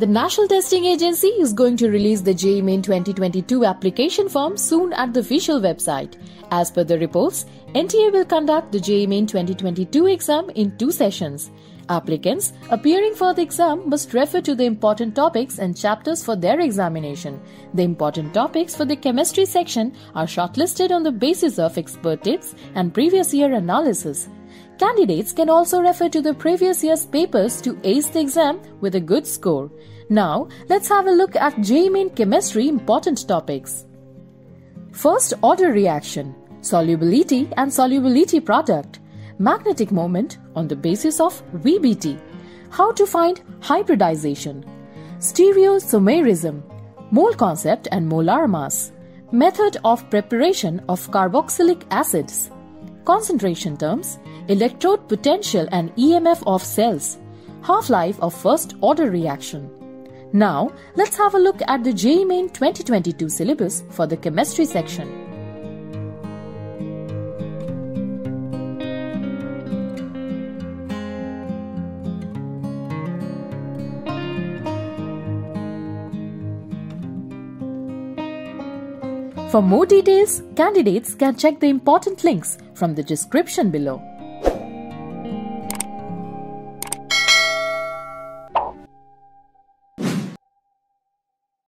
The National Testing Agency is going to release the JEE Main 2022 application form soon at the official website. As per the reports, NTA will conduct the JEE Main 2022 exam in two sessions. Applicants appearing for the exam must refer to the important topics and chapters for their examination. The important topics for the chemistry section are shortlisted on the basis of expert tips and previous year analysis. Candidates can also refer to the previous year's papers to ace the exam with a good score. Now, let's have a look at JEE Main Chemistry important topics. First order reaction, solubility and solubility product, magnetic moment on the basis of VBT, how to find hybridization, stereoisomerism, mole concept and molar mass, method of preparation of carboxylic acids, concentration terms, electrode potential and EMF of cells, half-life of first order reaction. Now, let's have a look at the JEE Main 2022 syllabus for the chemistry section. For more details, candidates can check the important links from the description below.